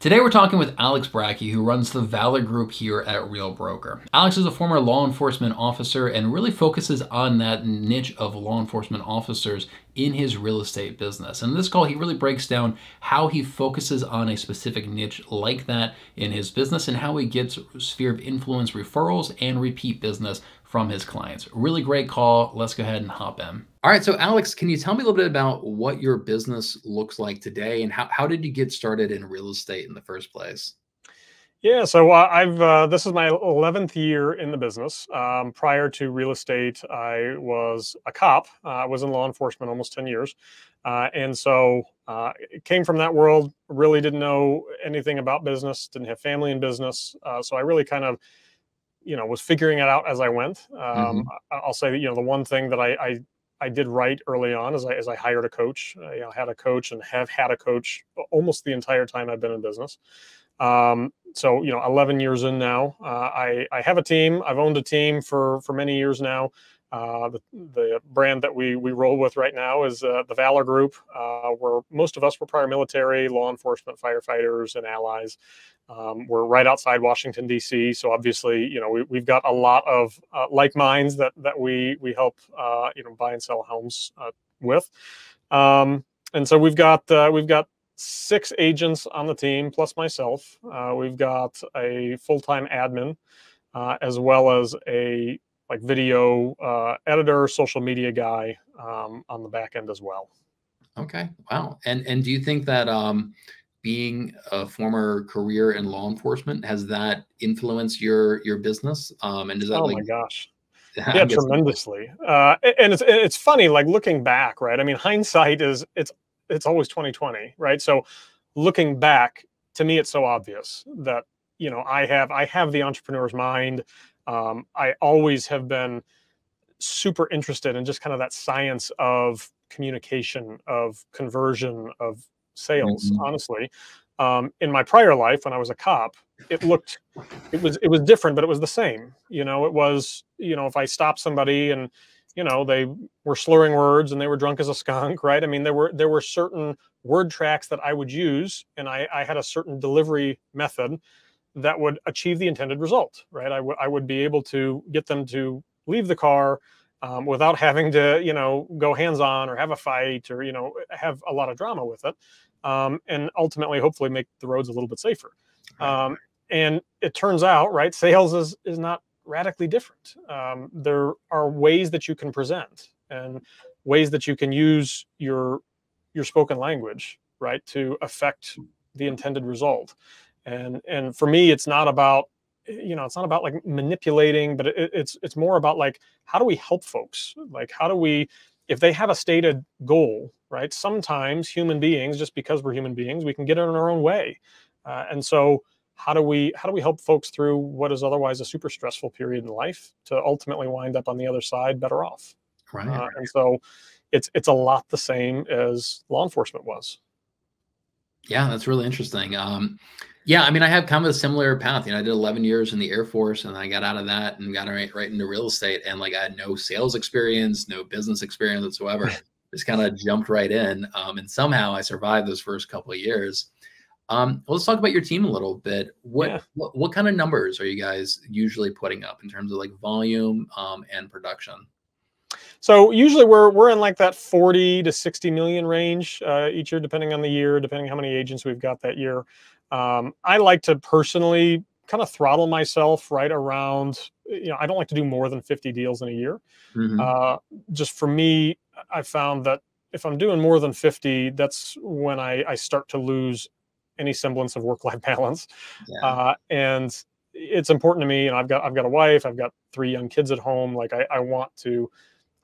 Today we're talking with Alex Bracke, who runs the Valor Group here at Real Broker. Alex is a former law enforcement officer and really focuses on that niche of law enforcement officers in his real estate business. And in this call, he really breaks down how he focuses on a specific niche like that in his business and how he gets sphere of influence referrals and repeat business from his clients. Really great call. Let's go ahead and hop in. All right. So, Alex, can you tell me a little bit about what your business looks like today and how, how did you get started in real estate in the first place? Yeah, so uh, I've uh, this is my eleventh year in the business. Um, prior to real estate, I was a cop. Uh, I was in law enforcement almost ten years, uh, and so uh, came from that world. Really didn't know anything about business. Didn't have family in business, uh, so I really kind of you know was figuring it out as I went. Um, mm-hmm. I'll say that you know the one thing that I, I I did right early on is I, as I hired a coach. I you know, had a coach and have had a coach almost the entire time I've been in business. Um, so you know, 11 years in now, uh, I I have a team. I've owned a team for for many years now. Uh, the, the brand that we we roll with right now is uh, the Valor Group, uh, where most of us were prior military, law enforcement, firefighters, and allies. Um, we're right outside Washington D.C., so obviously, you know, we, have got a lot of uh, like minds that that we we help uh, you know buy and sell homes uh, with, um, and so we've got we've got six agents on the team plus myself. We've got a full time admin uh, as well as a like video editor, social media guy um, on the back end as well. Okay, wow, and and do you think that um, being a former career in law enforcement has that influenced your your business? Um and does that oh like my gosh. Yeah tremendously. Uh and it's it's funny like looking back right? I mean hindsight is it's it's always 2020 right? So looking back to me it's so obvious that you know i have i have the entrepreneur's mind um i always have been super interested in just kind of that science of communication of conversion of sales, mm-hmm. honestly. Um, in my prior life, when I was a cop, it looked, it was, it was different, but it was the same. You know, it was, you know, if I stopped somebody and, you know, they were slurring words and they were drunk as a skunk, right? I mean, there were there were certain word tracks that I would use, and I, I had a certain delivery method that would achieve the intended result, right? I, would I would be able to get them to leave the car um, without having to, you know, go hands on or have a fight or, you know, have a lot of drama with it um, and ultimately, hopefully, make the roads a little bit safer. Um, and it turns out, right, sales is is not radically different. Um, there are ways that you can present and ways that you can use your your spoken language, right, to affect the intended result. And and for me, it's not about you know it's not about like manipulating but it, it's it's more about like how do we help folks like how do we if they have a stated goal, right? Sometimes human beings, just because we're human beings, we can get in our own way, uh, and so how do we how do we help folks through what is otherwise a super stressful period in life to ultimately wind up on the other side better off? Right. Uh, and so it's it's a lot the same as law enforcement was. Yeah, that's really interesting. Um, yeah, I mean, I have kind of a similar path. You know, I did 11 years in the Air Force, and I got out of that and got right right into real estate. And like, I had no sales experience, no business experience whatsoever. Just kind of jumped right in, um, and somehow I survived those first couple of years. Um, well, let's talk about your team a little bit. What, yeah. what, what kind of numbers are you guys usually putting up in terms of like volume um, and production? So usually we're we're in like that 40 to 60 million range uh, each year, depending on the year, depending how many agents we've got that year. Um, I like to personally kind of throttle myself right around. You know, I don't like to do more than 50 deals in a year. Mm-hmm. Uh, just for me, I found that if I'm doing more than 50, that's when I, I start to lose any semblance of work-life balance. Yeah. Uh, and it's important to me. And I've got I've got a wife. I've got three young kids at home. Like I, I want to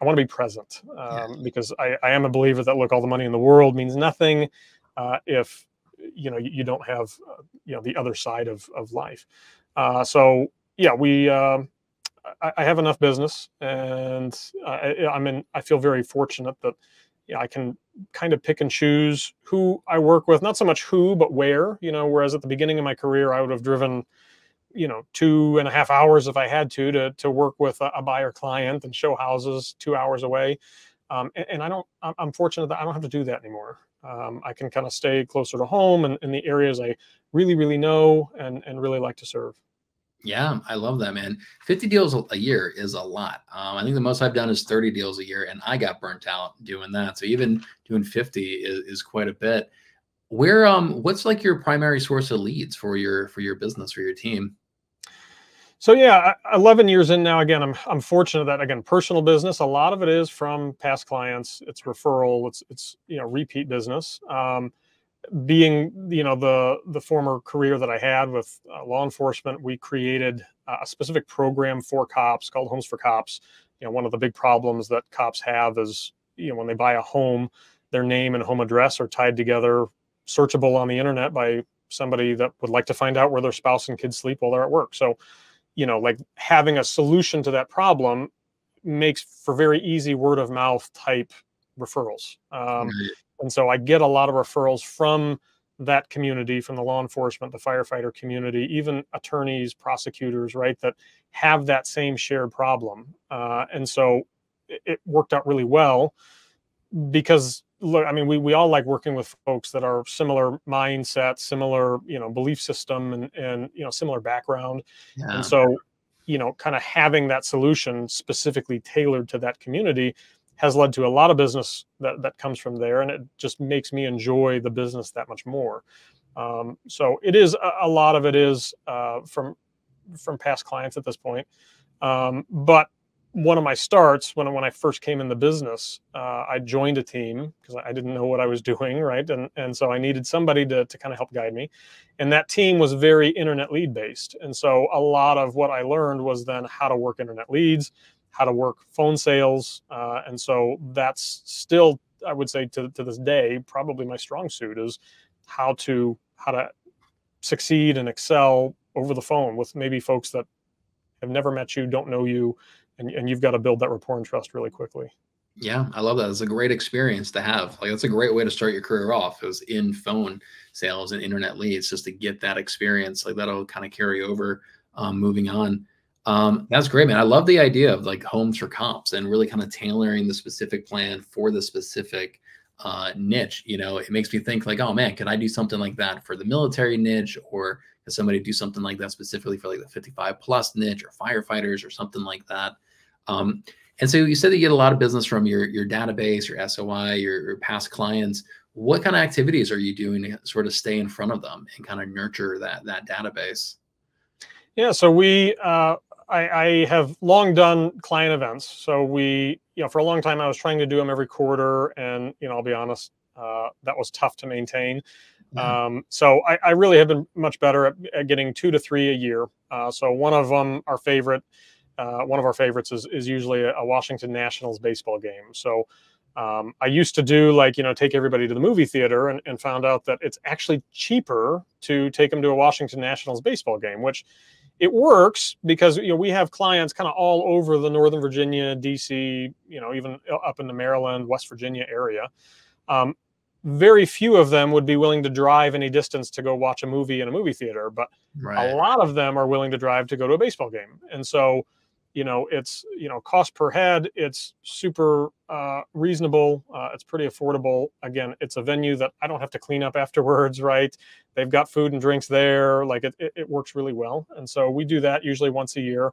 I want to be present um, yeah. because I, I am a believer that look, all the money in the world means nothing uh, if you know you don't have uh, you know the other side of of life. Uh, so yeah, we um, I, I, have enough business, and I, I'm in. I feel very fortunate that yeah, I can kind of pick and choose who I work with. Not so much who, but where. You know, whereas at the beginning of my career, I would have driven you know two and a half hours if I had to to to work with a, a buyer client and show houses two hours away. Um, and, and, I don't. I'm fortunate that I don't have to do that anymore. Um, I can kind of stay closer to home and in the areas I really, really know and, and really like to serve. Yeah, I love that, man. 50 deals a year is a lot. Um, I think the most I've done is 30 deals a year, and I got burnt out doing that. So even doing 50 is, is quite a bit. Where um what's like your primary source of leads for your for your business for your team? So yeah, 11 years in now. Again, I'm I'm fortunate that again, personal business. A lot of it is from past clients. It's referral. It's it's you know repeat business. Um, being you know the the former career that I had with uh, law enforcement, we created a specific program for cops called Homes for Cops. You know, one of the big problems that cops have is you know when they buy a home, their name and home address are tied together, searchable on the internet by somebody that would like to find out where their spouse and kids sleep while they're at work. So, you know, like having a solution to that problem makes for very easy word of mouth type referrals. Um, and so I get a lot of referrals from that community, from the law enforcement, the firefighter community, even attorneys, prosecutors, right, that have that same shared problem. Uh, and so it, it worked out really well because look i mean we, we all like working with folks that are similar mindset similar you know belief system and and you know similar background. Yeah. and so you know kind of having that solution specifically tailored to that community has led to a lot of business that, that comes from there and it just makes me enjoy the business that much more. Um, so it is a, a, lot of it is uh, from from past clients at this point. Um, but one of my starts when, when I first came in the business, uh, I joined a team because I didn't know what I was doing, right? And, and so I needed somebody to, to kind of help guide me. And that team was very internet lead based. And so a lot of what I learned was then how to work internet leads, how to work phone sales. Uh, and so that's still, I would say to, to this day, probably my strong suit is how to, how to succeed and excel over the phone with maybe folks that have never met you, don't know you, and, and you've got to build that rapport and trust really quickly. Yeah, I love that. It's a great experience to have. Like that's a great way to start your career off. Was in phone sales and internet leads just to get that experience. Like that'll kind of carry over um, moving on. Um, that's great, man. I love the idea of like homes for cops and really kind of tailoring the specific plan for the specific uh, niche. You know, it makes me think like, oh man, could I do something like that for the military niche, or somebody do something like that specifically for like the 55 plus niche or firefighters or something like that? Um, and so you said that you get a lot of business from your your database, your SOI, your, your past clients. What kind of activities are you doing to sort of stay in front of them and kind of nurture that that database? Yeah, so we uh, I, I, have long done client events. So we, you know, for a long time I was trying to do them every quarter, and you know, I'll be honest, uh, that was tough to maintain. Um, so I, I, really have been much better at, at, getting two to three a year. Uh, so one of them, our favorite, uh, one of our favorites is is usually a, a Washington Nationals baseball game. So. Um, I used to do like, you know, take everybody to the movie theater and, and found out that it's actually cheaper to take them to a Washington Nationals baseball game, which it works because you know we have clients kind of all over the Northern Virginia, DC, you know, even up in the Maryland, West Virginia area. Um, very few of them would be willing to drive any distance to go watch a movie in a movie theater, but right. a lot of them are willing to drive to go to a baseball game. And so you know it's you know cost per head it's super uh, reasonable uh, it's pretty affordable again it's a venue that i don't have to clean up afterwards right they've got food and drinks there like it, it, it works really well and so we do that usually once a year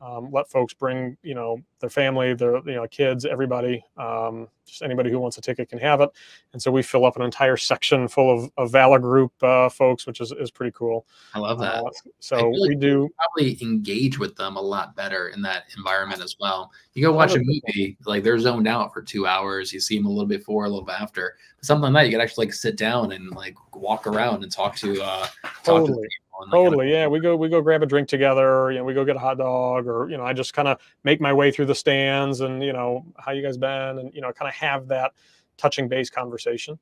um, let folks bring you know their family their you know kids everybody um, just anybody who wants a ticket can have it. And so we fill up an entire section full of, of valor group uh, folks which is, is pretty cool. I love that. Uh, so we do probably engage with them a lot better in that environment as well. You go watch a movie like they're zoned out for two hours you see them a little bit before a little bit after something like that you could actually like sit down and like walk around and talk to uh talk totally. to Totally, yeah. We go we go grab a drink together. You know, we go get a hot dog, or you know, I just kind of make my way through the stands, and you know, how you guys been, and you know, kind of have that touching base conversation.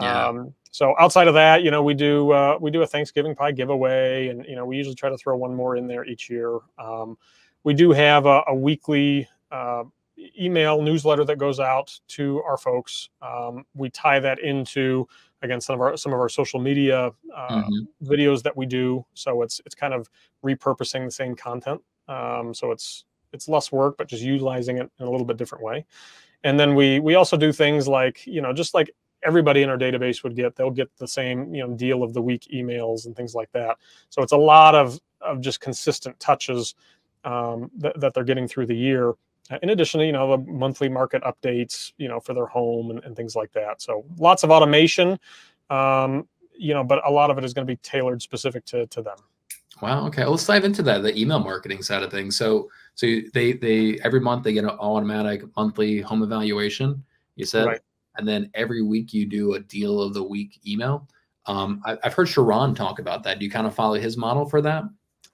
Yeah. Um, so outside of that, you know, we do uh, we do a Thanksgiving pie giveaway, and you know, we usually try to throw one more in there each year. Um, we do have a, a weekly uh, email newsletter that goes out to our folks. Um, we tie that into again some of our some of our social media uh, mm-hmm. videos that we do. So it's it's kind of repurposing the same content. Um, so it's it's less work, but just utilizing it in a little bit different way. And then we we also do things like you know just like everybody in our database would get. They'll get the same, you know, deal of the week emails and things like that. So it's a lot of of just consistent touches um, that, that they're getting through the year. In addition to you know the monthly market updates, you know, for their home and, and things like that. So lots of automation, um, you know, but a lot of it is going to be tailored specific to to them. Wow. Okay. let's dive into that, the email marketing side of things. So, so they, they, every month they get an automatic monthly home evaluation, you said, right. and then every week you do a deal of the week email. Um, I, have heard Sharran talk about that. Do you kind of follow his model for that?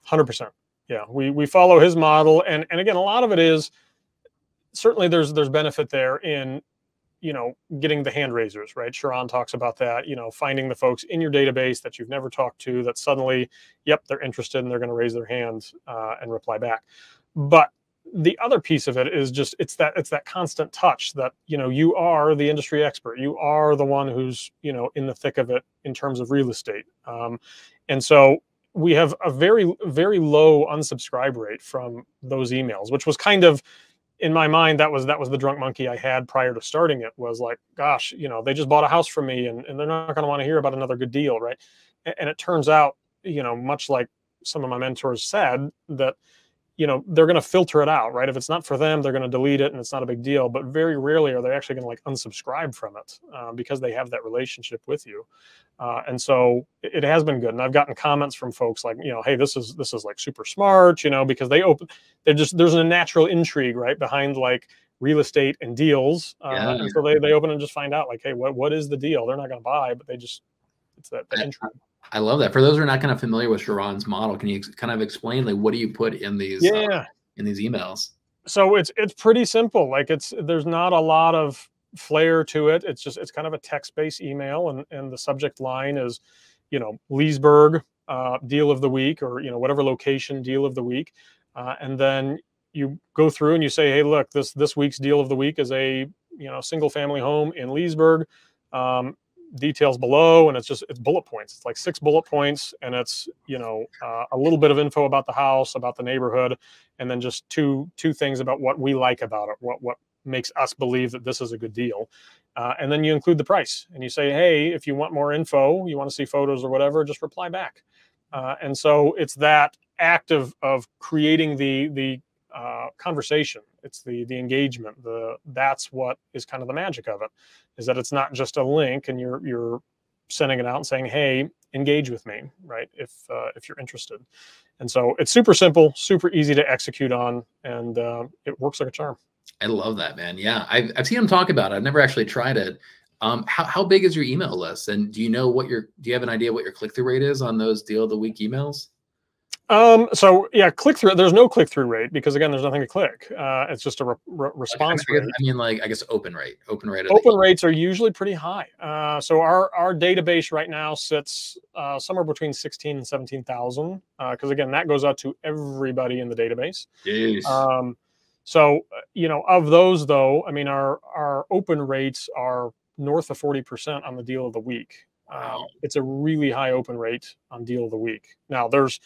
Hundred percent. Yeah. We, we follow his model. And, and again, a lot of it is certainly there's, there's benefit there in you know, getting the hand raisers, right? Sharran talks about that, you know, finding the folks in your database that you've never talked to that suddenly, yep, they're interested and they're going to raise their hands uh, and reply back. But the other piece of it is just it's that it's that constant touch that you know you are the industry expert you are the one who's you know in the thick of it in terms of real estate um, and so we have a very very low unsubscribe rate from those emails which was kind of in my mind that was that was the drunk monkey i had prior to starting it was like gosh you know they just bought a house from me and, and they're not going to want to hear about another good deal right? And, and it turns out you know much like some of my mentors said that you know they're going to filter it out right? If it's not for them they're going to delete it and it's not a big deal but very rarely are they actually going to like unsubscribe from it uh, because they have that relationship with you. Uh, and so it, it, has been good and i've gotten comments from folks like you know hey this is this is like super smart you know because they open they just there's a natural intrigue right behind like real estate and deals uh, yeah. and so they, they open and just find out like hey what, what is the deal? They're not going to buy but they just it's that, that intrigue I love that. For those who are not kind of familiar with Sharran's model, can you kind of explain like what do you put in these uh, yeah. Uh, in these emails? So it's it's pretty simple. Like it's there's not a lot of flair to it. It's just it's kind of a text-based email and and the subject line is, you know, Leesburg uh, deal of the week or you know whatever location deal of the week. Uh, and then you go through and you say, hey, look, this this week's deal of the week is a you know single family home in Leesburg. Um, details below and it's just it's bullet points it's like six bullet points and it's you know uh, a little bit of info about the house about the neighborhood and then just two two things about what we like about it what what makes us believe that this is a good deal uh, and then you include the price and you say hey if you want more info you want to see photos or whatever just reply back uh, and so it's that act of of creating the the uh, conversation. It's the the engagement. The that's what is kind of the magic of it, is that it's not just a link and you're you're sending it out and saying, "Hey, engage with me," right? If uh, if you're interested. And so it's super simple, super easy to execute on, and uh, it works like a charm. I love that, man. Yeah, I've, I've seen him talk about it. I've never actually tried it. Um, how, how big is your email list? And do you know what your, do you have an idea what your click through rate is on those deal of the week emails? Um, so yeah, click through. There's no click through rate because again, there's nothing to click. Uh, it's just a re re response I mean, rate. I mean, like I guess open rate. Open rate. Open rates are usually pretty high. Uh, so our our database right now sits uh, somewhere between sixteen and seventeen thousand. Because uh, again, that goes out to everybody in the database. Jeez. Um, so you know, of those though, I mean, our our open rates are north of forty percent on the deal of the week. Wow. Um, it's a really high open rate on deal of the week. Now there's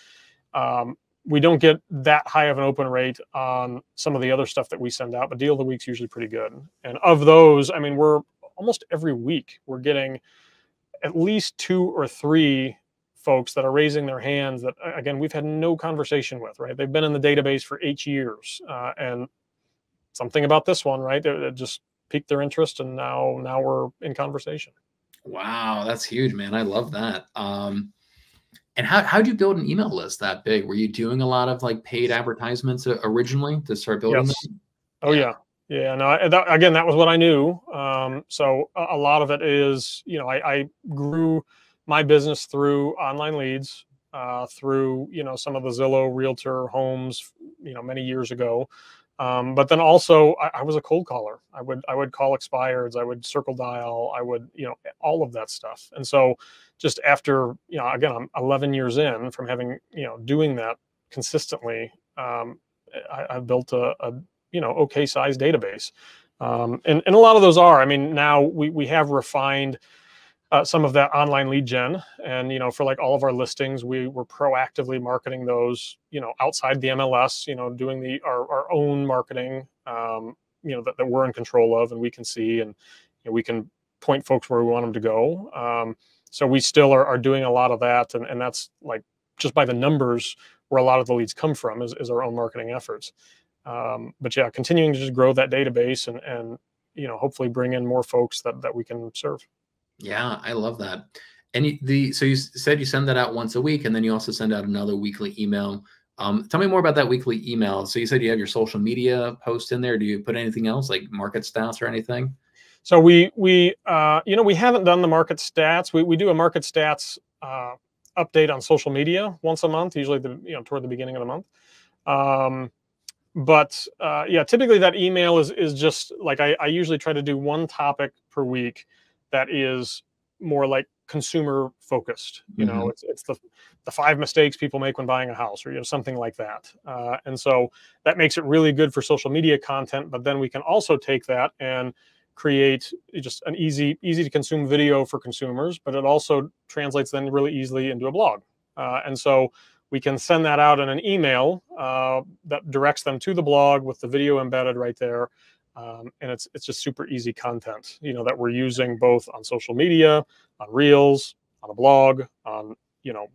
um, we don't get that high of an open rate on some of the other stuff that we send out, but deal of the week's usually pretty good. And of those, I mean, we're almost every week we're getting at least two or three folks that are raising their hands that again we've had no conversation with right? They've been in the database for eight years uh, and something about this one right? It just piqued their interest and now now we're in conversation. Wow that's huge man. I love that. Um and how how did you build an email list that big? Were you doing a lot of like paid advertisements originally to start building yes. them? Oh yeah. yeah. Yeah, no. That, again, that was what I knew. Um, so a, a, lot of it is, you know, I, I grew my business through online leads, uh, through you know some of the Zillow Realtor homes, you know, many years ago. Um, but then also I, I, was a cold caller. I would I would call expireds. I would circle dial. I would you know all of that stuff. And so just after you know again I'm 11 years in from having you know doing that consistently, um, I, have built a, a, you know okay size database. Um, and and a lot of those are. I mean now we we have refined uh, some of that online lead gen and you know for like all of our listings we were proactively marketing those you know outside the mls you know doing the our, our own marketing um, you know that, that we're in control of and we can see and you know, we can point folks where we want them to go. Um, so we still are, are doing a lot of that, and, and that's like just by the numbers where a lot of the leads come from is, is our own marketing efforts. Um, but yeah, continuing to just grow that database and and you know hopefully bring in more folks that that we can serve. Yeah, I love that. And the so you said you send that out once a week, and then you also send out another weekly email. Um, tell me more about that weekly email. So you said you have your social media post in there. Do you put anything else like market stats or anything? So we we uh, you know we haven't done the market stats. We we do a market stats uh, update on social media once a month, usually the you know toward the beginning of the month. Um, but uh, yeah, typically that email is is just like I, I usually try to do one topic per week that is more like consumer focused. You mm-hmm. know, it's it's the the five mistakes people make when buying a house, or you know something like that. Uh, and so that makes it really good for social media content. But then we can also take that and create just an easy easy to consume video for consumers but it also translates then really easily into a blog uh, and so we can send that out in an email uh, that directs them to the blog with the video embedded right there um, and it's it's just super easy content you know that we're using both on social media on reels on a blog on you know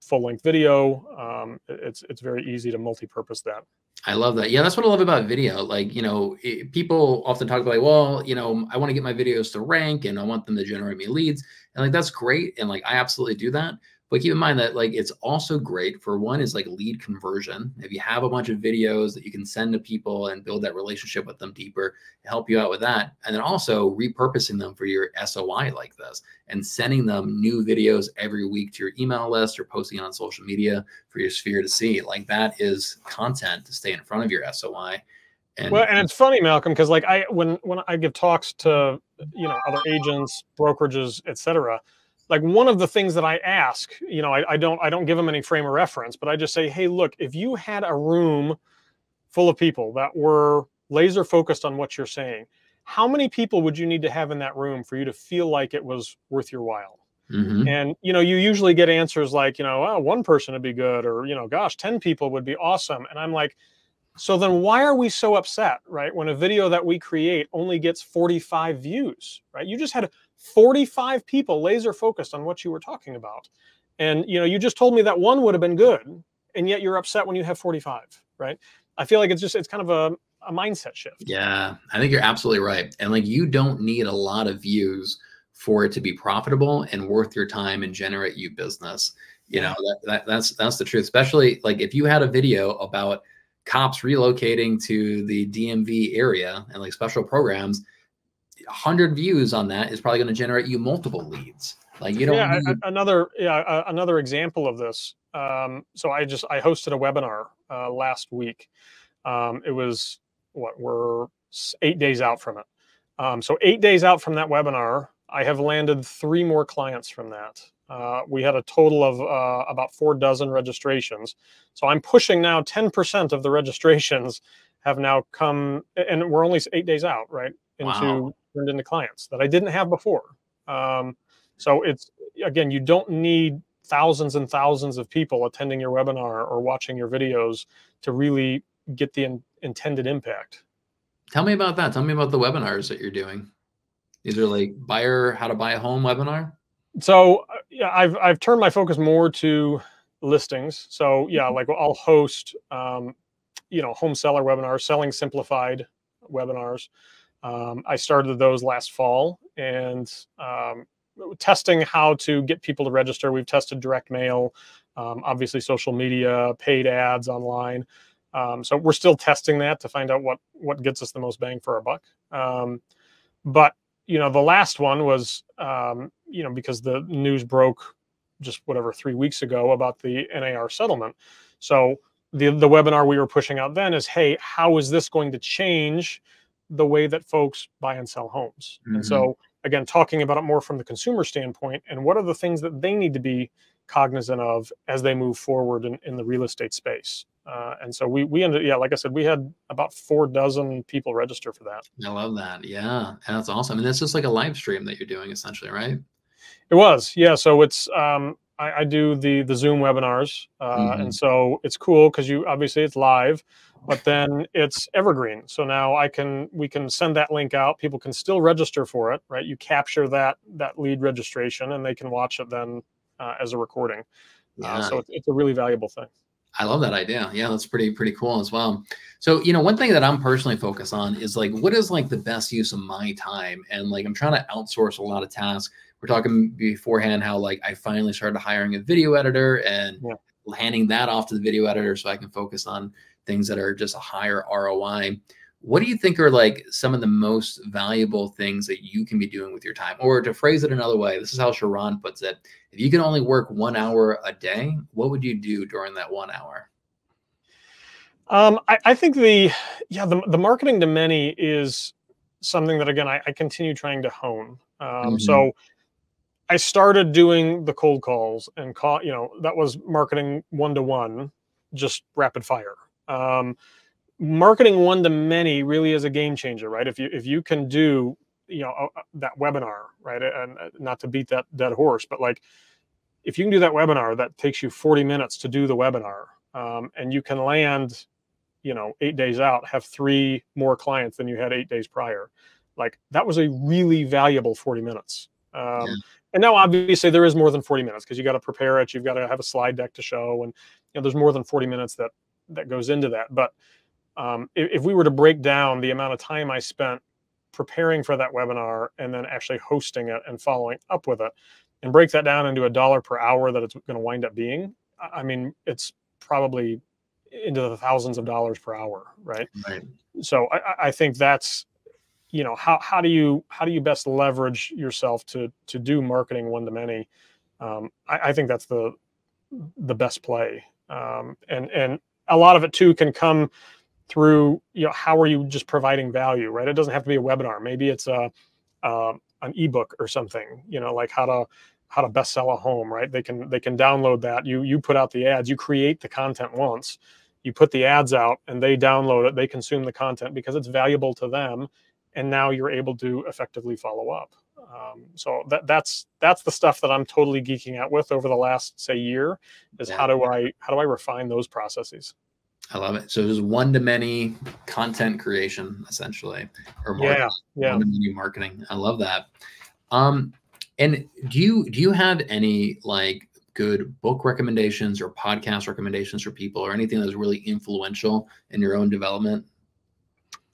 full length video um, it's it's very easy to multi-purpose that I love that. Yeah, that's what I love about video. Like, you know, it, people often talk about, like, well, you know, I want to get my videos to rank and I want them to generate me leads. And like, that's great. And like, I absolutely do that. But keep in mind that like it's also great for one is like lead conversion. If you have a bunch of videos that you can send to people and build that relationship with them deeper, help you out with that. And then also repurposing them for your SOI like this and sending them new videos every week to your email list or posting on social media for your sphere to see. Like that is content to stay in front of your SOI. And, well, and it's funny, Malcolm, because like I when when I give talks to you know other agents, brokerages, etc like one of the things that I ask, you know, I, I, don't I don't give them any frame of reference, but I just say, hey, look, if you had a room full of people that were laser focused on what you're saying, how many people would you need to have in that room for you to feel like it was worth your while? Mm-hmm. And you know, you usually get answers like, you know, oh, one person would be good, or you know, gosh, 10 people would be awesome. And I'm like, so then why are we so upset, right? When a video that we create only gets 45 views, right? You just had 45 people laser focused on what you were talking about. And you know, you just told me that one would have been good, and yet you're upset when you have 45, right? I feel like it's just it's kind of a, a mindset shift. Yeah, I think you're absolutely right. And like you don't need a lot of views for it to be profitable and worth your time and generate you business. You know, that, that that's that's the truth. Especially like if you had a video about cops relocating to the DMV area and like special programs, 100 views on that is probably going to generate you multiple leads. Like you don't. Yeah, need... another yeah another example of this. Um, so I just I hosted a webinar uh, last week. Um, it was what we're eight days out from it. Um, so eight days out from that webinar, I have landed three more clients from that. Uh, we had a total of uh, about four dozen registrations. So I'm pushing now 10% of the registrations have now come, and we're only eight days out, right? Into wow. Turned into clients that I didn't have before. Um, so it's again, you don't need thousands and thousands of people attending your webinar or watching your videos to really get the in, intended impact. Tell me about that. Tell me about the webinars that you're doing. These are like buyer how to buy a home webinar. So uh, yeah, I've I've turned my focus more to listings. So yeah, mm-hmm. like I'll host um, you know home seller webinars, selling simplified webinars. Um, I started those last fall and um, testing how to get people to register. We've tested direct mail, um, obviously social media, paid ads online. Um, so we're still testing that to find out what what gets us the most bang for our buck. Um, but you know, the last one was um, you know because the news broke just whatever three weeks ago about the NAR settlement. So the the webinar we were pushing out then is, hey, how is this going to change? The way that folks buy and sell homes. Mm-hmm. And so, again, talking about it more from the consumer standpoint and what are the things that they need to be cognizant of as they move forward in, in the real estate space. Uh, and so we we ended yeah like I said we had about four dozen people register for that. I love that yeah that's awesome and this just like a live stream that you're doing essentially right? It was yeah so it's um, I, I, do the the Zoom webinars uh, mm-hmm. and so it's cool because you obviously it's live but then it's evergreen. So now I can we can send that link out. People can still register for it, right? You capture that that lead registration, and they can watch it then uh, as a recording. Uh, yeah. Uh, so it's, it's a really valuable thing. I love that idea. Yeah, that's pretty pretty cool as well. So, you know, one thing that I'm personally focused on is like what is like the best use of my time? And like I'm trying to outsource a lot of tasks. We're talking beforehand how like I finally started hiring a video editor and yeah. handing that off to the video editor so I can focus on things that are just a higher ROI. What do you think are like some of the most valuable things that you can be doing with your time? Or to phrase it another way, this is how Sharran puts it. If you can only work one hour a day, what would you do during that one hour? Um, I, I, think the yeah the, the marketing to many is something that again I, I continue trying to hone. Um, mm-hmm. So I started doing the cold calls and call you know that was marketing one to one, just rapid fire. Um, marketing one to many really is a game changer, right? If you if you can do you know uh, that webinar, right, and uh, not to beat that dead horse, but like if you can do that webinar that takes you 40 minutes to do the webinar, um, and you can land, you know, eight days out, have three more clients than you had eight days prior, like that was a really valuable 40 minutes. Um, yeah. And now, obviously, there is more than 40 minutes because you got to prepare it. You've got to have a slide deck to show, and you know, there's more than 40 minutes that that goes into that. But um, if, if, we were to break down the amount of time I spent preparing for that webinar and then actually hosting it and following up with it, and break that down into a dollar per hour that it's going to wind up being, I mean, it's probably into the thousands of dollars per hour, right? Right. So I, I think that's you know how how do you how do you best leverage yourself to to do marketing one to many um, I, I, think that's the the best play um, and and a lot of it too can come through you know how are you just providing value right? It doesn't have to be a webinar. Maybe it's a uh, an ebook or something you know like how to how to best sell a home right? They can they can download that. You you put out the ads. You create the content once. You put the ads out and they download it. They consume the content because it's valuable to them and now you're able to effectively follow up um, so that that's that's the stuff that i'm totally geeking out with over the last say year is yeah. how do i how do i refine those processes I love it. So it's one to many content creation, essentially, or marketing, yeah, yeah, one to many marketing. I love that. Um, and do you do you have any like good book recommendations or podcast recommendations for people, or anything that's really influential in your own development?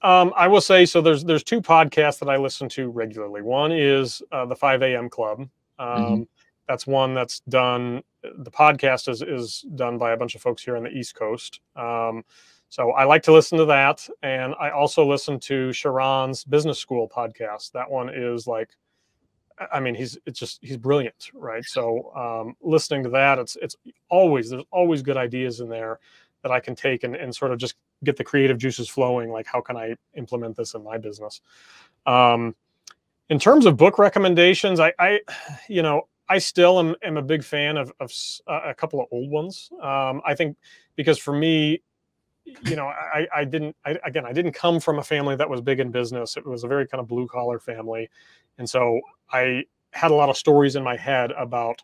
Um, I will say so. There's there's two podcasts that I listen to regularly. One is uh, the 5 a.m. Club. Mm-hmm. Um, mm-hmm. That's one that's done. The podcast is is done by a bunch of folks here on the East Coast. Um, so I like to listen to that, and I also listen to Sharran's Business School podcast. That one is like, I mean, he's it's just he's brilliant, right? So um, listening to that, it's it's always there's always good ideas in there that I can take and, and sort of just get the creative juices flowing. Like, how can I implement this in my business? Um, in terms of book recommendations, I, I you know, I still am, am a big fan of, of a couple of old ones. Um, I think because for me, you know, I, I didn't, I, again, I didn't come from a family that was big in business. It was a very kind of blue collar family. And so I had a lot of stories in my head about,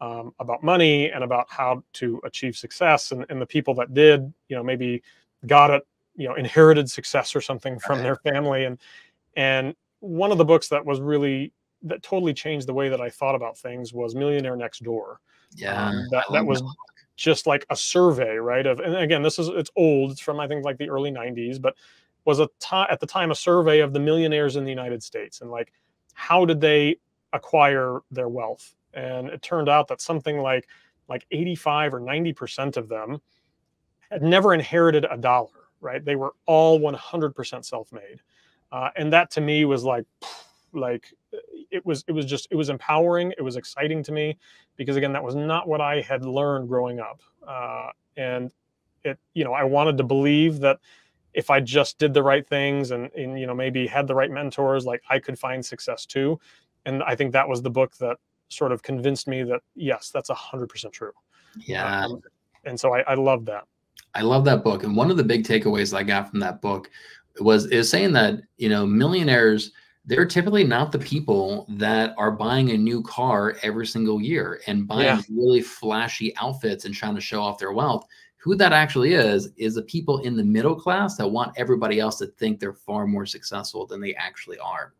um, about money and about how to achieve success. And, and the people that did, you know, maybe got it, you know, inherited success or something from their family. And, and one of the books that was really that totally changed the way that I thought about things was Millionaire Next Door. Yeah, um, that that was just like a survey, right? Of and again, this is it's old. It's from I think like the early '90s, but was a time at the time a survey of the millionaires in the United States and like how did they acquire their wealth? And it turned out that something like like 85 or 90 percent of them had never inherited a dollar. Right? They were all 100 percent self-made, uh, and that to me was like like it was it was just it was empowering. It was exciting to me because again that was not what i had learned growing up. Uh, and it you know i wanted to believe that if i just did the right things and, and you know maybe had the right mentors like i could find success too. And i think that was the book that sort of convinced me that yes that's a 100% true. Yeah. Um, and so I, I love that i love that book and one of the big takeaways i got from that book was is saying that you know millionaires they're typically not the people that are buying a new car every single year and buying yeah. really flashy outfits and trying to show off their wealth. who that actually is is the people in the middle class that want everybody else to think they're far more successful than they actually are.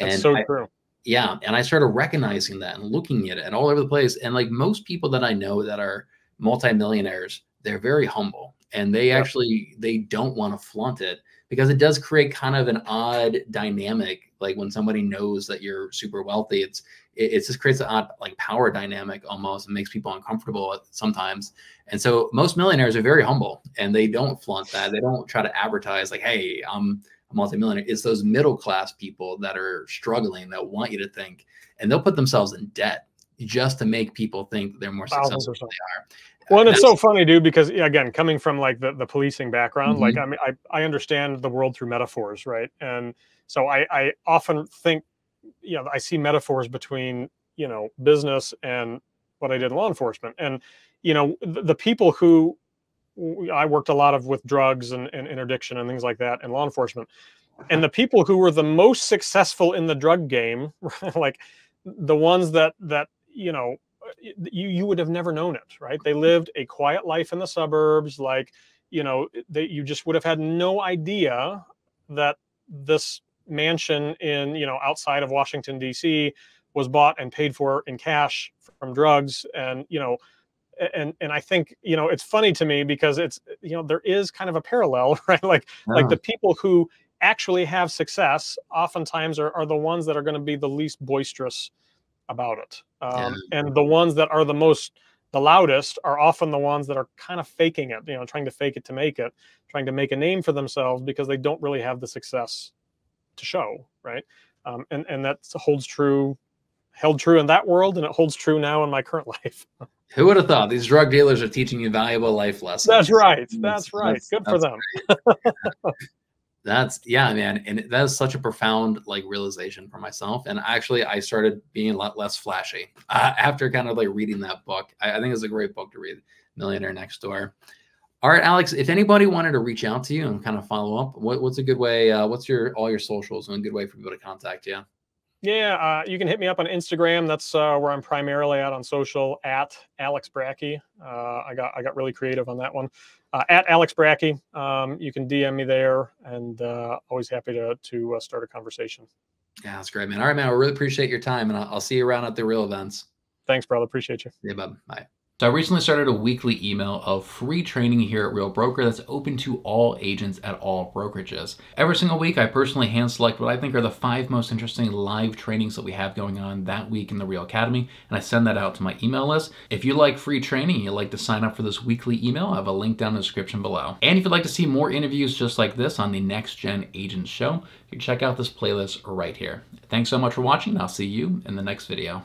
That's and so I, true. Yeah, and I started recognizing that and looking at it and all over the place. And like most people that I know that are multimillionaires, they're very humble and they yep. actually they don't want to flaunt it because it does create kind of an odd dynamic like when somebody knows that you're super wealthy it's it, it just creates an odd like power dynamic almost and makes people uncomfortable sometimes. And so most millionaires are very humble and they don't flaunt that. They don't try to advertise like hey i'm a multimillionaire. It's those middle class people that are struggling that want you to think and they'll put themselves in debt just to make people think they're more successful than they are well, and it's so funny, dude, because again, coming from like the, the policing background, mm-hmm. like I mean, I, I understand the world through metaphors, right? And so I, I often think, you know, I see metaphors between, you know, business and what I did in law enforcement. And, you know, the, the people who I worked a lot of with drugs and, and interdiction and things like that in law enforcement. And the people who were the most successful in the drug game, like the ones that that, you know, you you would have never known it, right? They lived a quiet life in the suburbs, like you know, that you just would have had no idea that this mansion in you know outside of Washington D.C. was bought and paid for in cash from drugs, and you know, and and I think you know it's funny to me because it's you know there is kind of a parallel, right? Like like the people who actually have success oftentimes are, are the ones that are going to be the least boisterous about it. Um, yeah. And the ones that are the most, the loudest are often the ones that are kind of faking it, you know, trying to fake it to make it, trying to make a name for themselves because they don't really have the success to show, right? Um, and and that holds true, held true in that world, and it holds true now in my current life. Who would have thought these drug dealers are teaching you valuable life lessons? That's right. That's, that's right. That's, Good that's for them. that's yeah man and that is such a profound like realization for myself and actually i started being a lot less flashy uh, after kind of like reading that book. I, I, think it's a great book to read millionaire next door. All right alex if anybody wanted to reach out to you and kind of follow up what, what's a good way uh, what's your all your socials and a good way for people to contact you yeah, uh, you can hit me up on Instagram. That's uh, where I'm primarily at on social at Alex Bracke. Uh, I got I got really creative on that one. Uh, at Alex Bracke, um, you can DM me there, and uh, always happy to to uh, start a conversation. Yeah, that's great, man. All right, man. I really appreciate your time, and I'll, I'll see you around at the real events. Thanks, brother. Appreciate you. Yeah, bud. Bye. So I recently started a weekly email of free training here at Real Broker that's open to all agents at all brokerages. Every single week, I personally hand select what I think are the five most interesting live trainings that we have going on that week in the Real Academy, and I send that out to my email list. If you like free training you'd like to sign up for this weekly email, I have a link down in the description below. And if you'd like to see more interviews just like this on the Next Gen Agents Show, you can check out this playlist right here. Thanks so much for watching. and I'll see you in the next video.